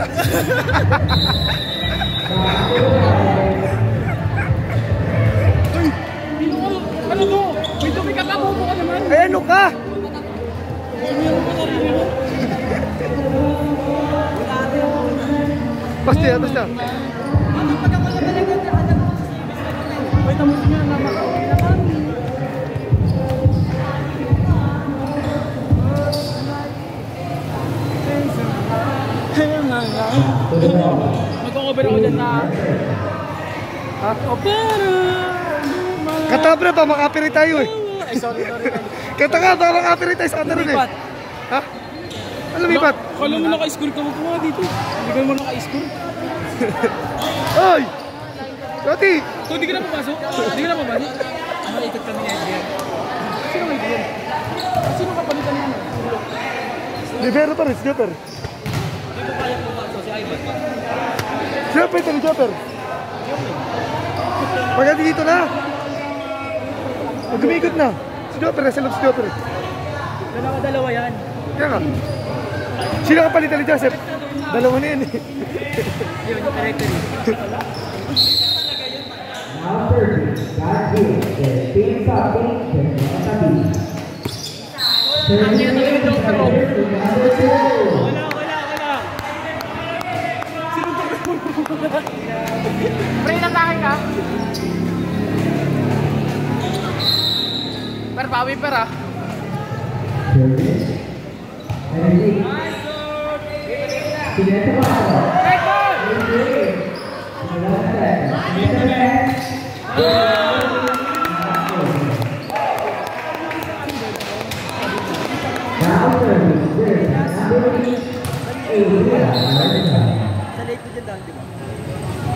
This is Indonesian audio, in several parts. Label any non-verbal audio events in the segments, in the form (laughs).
Uy! Ano, ano to? May tubig ka tabubo ka naman! Eh, ano ka? Basta, basta. Ano pa ka pala talaga? Mag-cover ako dyan na Ha? Opera! Katabra pa, makapiri tayo eh. Ay, sorry, sorry. (laughs) Kata nga, baka makapiri tayo sa kanila eh. Lumipat. Ha? Ano lumipat? Kala mo naka-score ka mo nga dito. Hindi ka mo naka-score. Oy! Roti! So, hindi ka na papasok? Hindi ka na papasok? Malitot kami ni Edgar. Sino may Edgar? Sino kapalitan niya? Libero pa rin, si Jopper. Hindi ko kaya pumasok Sino pa ito ni Chopper? Pagkati dito na. Huwag na. Si Chopper, nasa loob si Chopper. Dalawa, dalawa yan. Kaya ka. Sino ka palitan ni Joseph? Dalawa na yan eh. Yun, correct Number 2, the team top 8, the team top 8. Ang ganda ng drop sa loob. Pray lang tayo ka. Per pawi per ah. Good.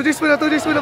eh. 2 days muna, 2 days muna,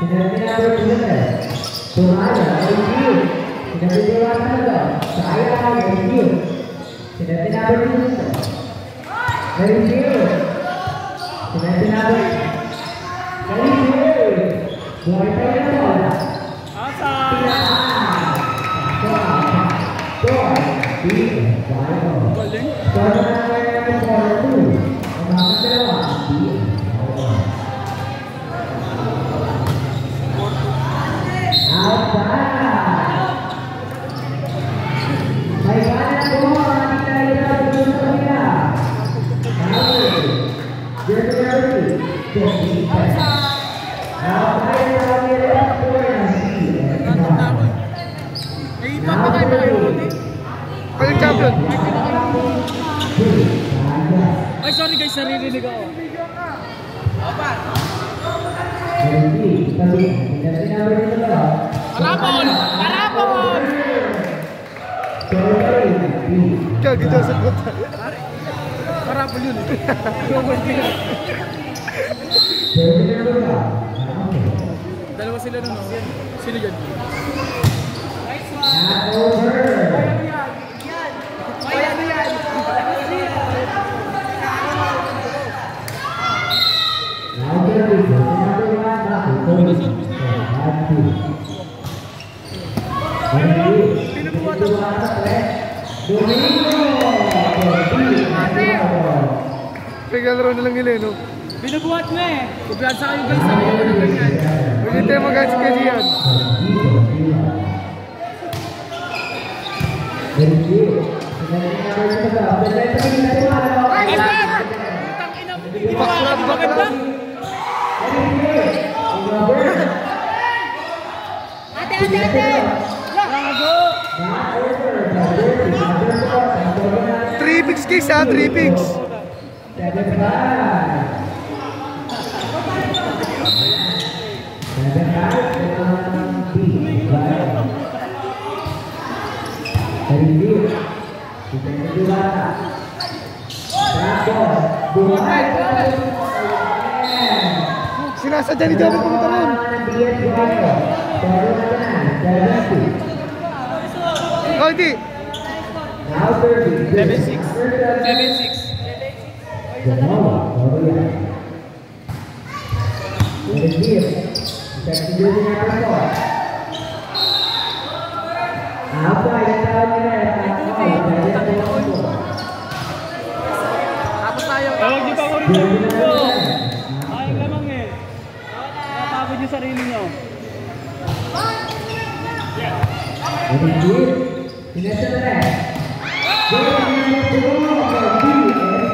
जनता को ठीक है तो आज देखिए जनता वाला लगा सारे आ देखिए जनता को ठीक है देखिए जनता को देखिए बॉल पे लगा Parabol! Parabol! Kaya, gito sa kota. Parabol yun eh. Global yun. Dalawa sila nun, no? Sino dyan? Not over. Domingo. Domingo. Naglalaro na lang nila, eh, no? Binubuhat mo eh. Kubyad sa kayo guys. Ate, ate, ate! Ha, three picks. Pumunta ron. Oh, hindi. Now 30. 7-6. 7-6. Jamoa, baru ya. Dari dia, kita tidur dengan rekor. Apa yang tahu kita. Tapos tayo. Tawag niyo pa ako rin ng grupo. Ay, lamang eh. Napagod niyo sarili niyo. Dari dia, kita cerai. Dia Dari dengan.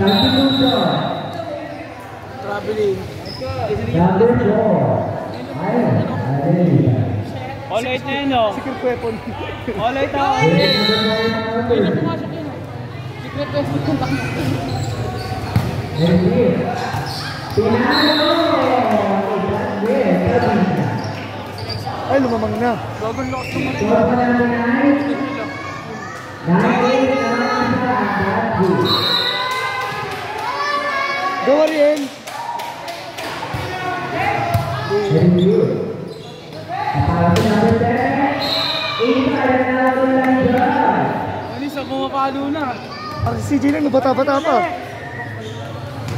Tapi gusto, Traveling. number four, Alright na yun, oh. Secret weapon. Alright na. Hindi na pumasok yun, oh. Secret weapon ko lang. Ay, lumamang na. Bagong lakas lumamang. Go, Ariel! Sa pumapalo na. Ang si CJ lang, nabata-bata pa.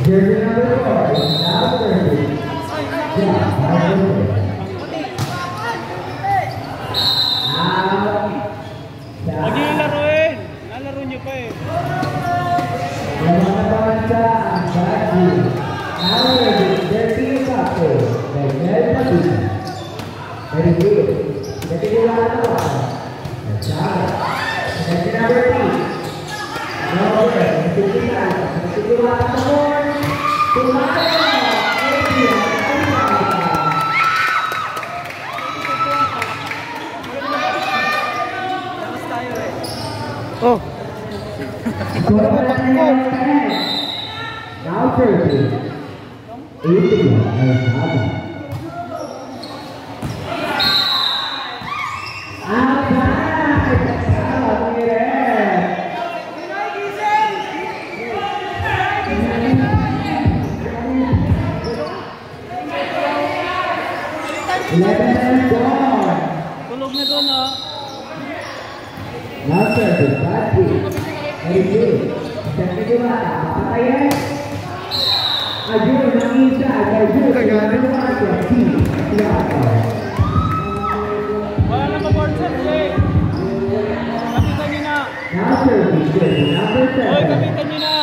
Jersey number 4. Very Tulog na doon. Now 30. Bati. Very good. Second kedua, apa? Ayun, nangisa. Ayun, Kagalit. Silakan. Wala na ma-board set, eh. Kapitan niyo na. Now service, good. Number Hoy, seven. kapitan niyo na.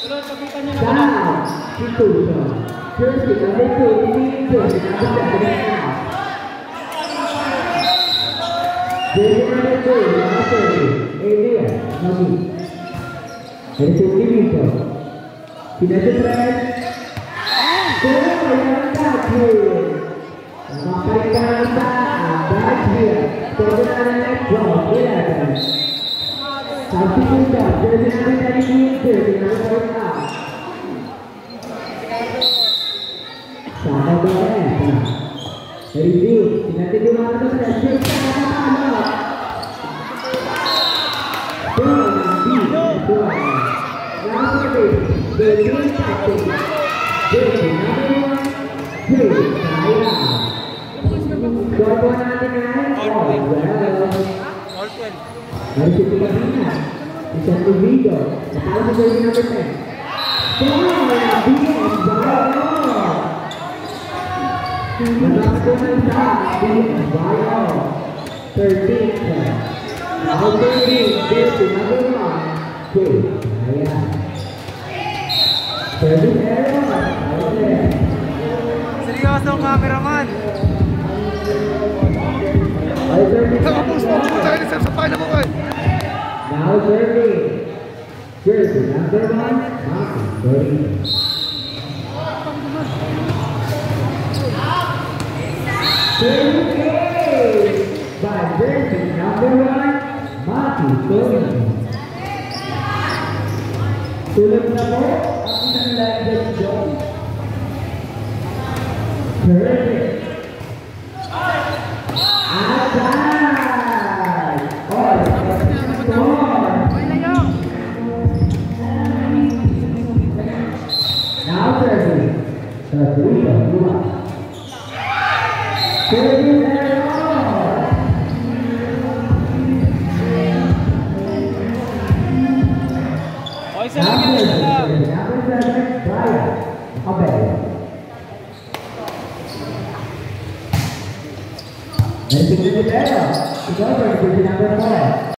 Tulog, kapitan niyo na. Down. Itu. Jersey number two. Ini jersey number seven. Jersey number. Sampai kata. Sebenarnya jauh dia. Substitution, jersey number 32, jersey number 45. Sama Barreta. Review, tinatindi mga ito sa shift sa nakatalo. Doon happy. They need happy. Here's another one. Here's Kaya. What one on the night? Oh, well. All 12. What is it to Bahana? It's on the video. The house is going number 10. Thirteen. I'll bring this to number one. Good. Yeah. Seryoso ang cameraman. Nakapos mo po tayo ni Sir sa final mo kayo. Now serving. Jersey number one, Marcus Cody. Two K by jersey number one, Marcus Cody. Tulad na po ang isang. Attack! Oh, Abel. Dari sini Libero. Ikaw, number four.